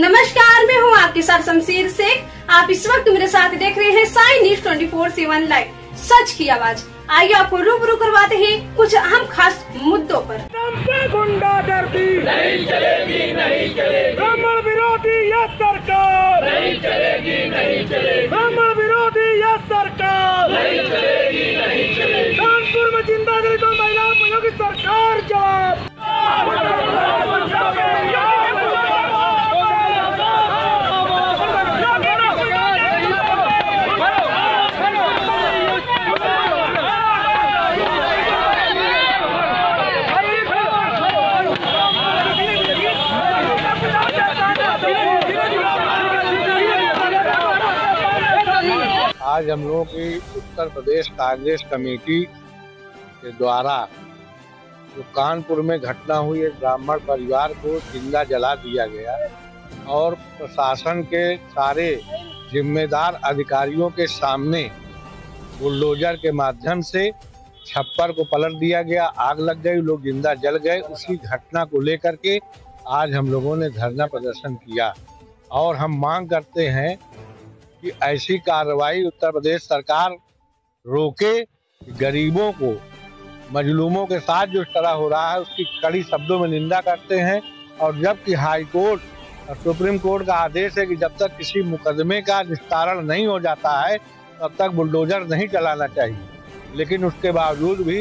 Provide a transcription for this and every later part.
नमस्कार मैं हूँ आपके साथ शमशीर शेख। आप इस वक्त मेरे साथ देख रहे हैं Sai news twenty four seven live. सच की आवाज़। आइए आपको रूबरू करवाते हैं कुछ अहम खास मुद्दों पर। गुंडागर्दी नहीं चलेगी नहीं चलेगी। ब्राह्मण विरोधी यह सरकार। नहीं चलेगी नहीं चलेगी ब्राह्मण विरोधी यह सरकार नहीं चलेगी नहीं चलेगी कानपुर में ज़िंदा गई तो महिला बहनों की सरकार जवाब आज हम लोगों की उत्तर प्रदेश कांग्रेस कमेटी के द्वारा जो कानपुर में घटना हुई, एक ब्राह्मण परिवार को ज़िंदा जला दिया गया और प्रशासन के सारे जिम्मेदार अधिकारियों के सामने बुलडोजर के माध्यम से छप्पर को पलट दिया गया, आग लग गई, लोग ज़िंदा जल गए। उसी घटना को लेकर के आज हम लोगों ने धरना प्रदर्शन किया। और हम मांग करते हैं कि ऐसी कार्रवाई उत्तर प्रदेश सरकार रोके गरीबों को, मजलूमों के साथ जो इस तरह हो रहा है, उसकी कड़ी शब्दों में निंदा करते हैं और जबकि हाई कोर्ट और सुप्रीम कोर्ट का आदेश है कि जब तक किसी मुकदमे का निस्तारण नहीं हो जाता है, तब तक बुलडोजर नहीं चलाना चाहिए। लेकिन उसके बावजूद भी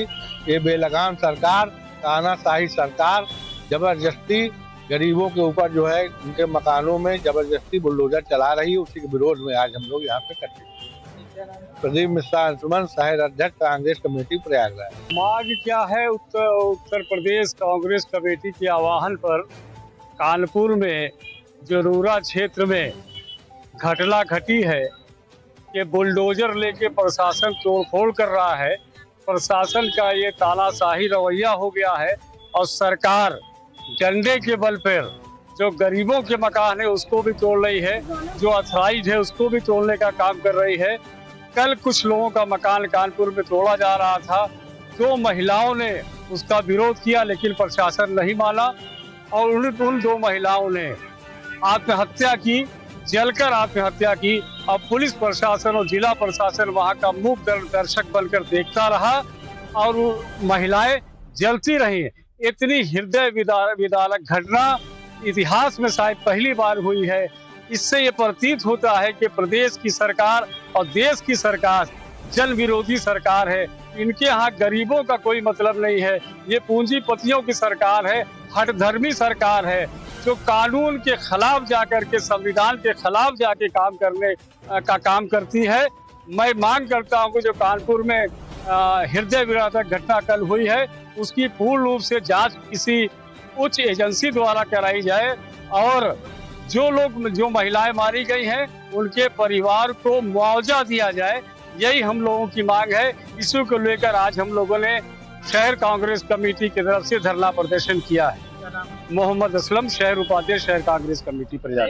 ये बेलगाम सरकार, तानाशाही सरकार, ज़बरदस्ती गरीबों के ऊपर जो है, उनके मकानों में ज़बरदस्ती बुलडोजर चला रही है। उसी के विरोध में आज हम लोग यहाँ पे इकट्ठे प्रदीप मिश्रा, अंशुमन शहर अध्यक्ष, कांग्रेस कमेटी, प्रयागराज। मांग क्या है उत्तर उत्तर प्रदेश कांग्रेस कमेटी के आह्वान पर? कानपुर में, जरूरा क्षेत्र में घटना घटी है कि बुलडोजर लेके प्रशासन तोड़फोड़ कर रहा है। प्रशासन का ये तानाशाही रवैया हो गया है और सरकार डंडे के बल पर, जो गरीबों के मकान है, उसको भी तोड़ रही है, जो अथराइज है, उसको भी तोड़ने का काम कर रही है। कल कुछ लोगों का मकान कानपुर में तोड़ा जा रहा था। दो महिलाओं ने उसका विरोध किया, लेकिन प्रशासन नहीं माना, और उन उन दो महिलाओं ने आत्महत्या की, जलकर आत्महत्या की। अब पुलिस प्रशासन और जिला प्रशासन वहाँ का मूक दर्शक बनकर देखता रहा, और महिलाएँ जलती रही इतनी हृदय विदारक घटना इतिहास में शायद पहली बार हुई है। इससे ये प्रतीत होता है कि प्रदेश की सरकार और देश की सरकार जन विरोधी सरकार है। इनके यहाँ गरीबों का कोई मतलब नहीं है। ये पूंजीपतियों की सरकार है हटधर्मी सरकार है, जो कानून के खिलाफ जाकर के, संविधान के खिलाफ जाके काम करने का काम करती है। मैं मांग करता हूँ कि जो कानपुर में हृदय विराधक घटना कल हुई है उसकी पूर्ण रूप से जाँच किसी उच्च एजेंसी द्वारा कराई जाए और जो लोग, जो महिलाएँ मारी गई हैं, उनके परिवार को मुआवजा दिया जाए, यही हम लोगों की मांग है। इसी को लेकर आज हम लोगों ने शहर कांग्रेस कमेटी की तरफ़ से धरना प्रदर्शन किया है। मोहम्मद असलम, शहर उपाध्यक्ष, शहर कांग्रेस कमेटी प्रजा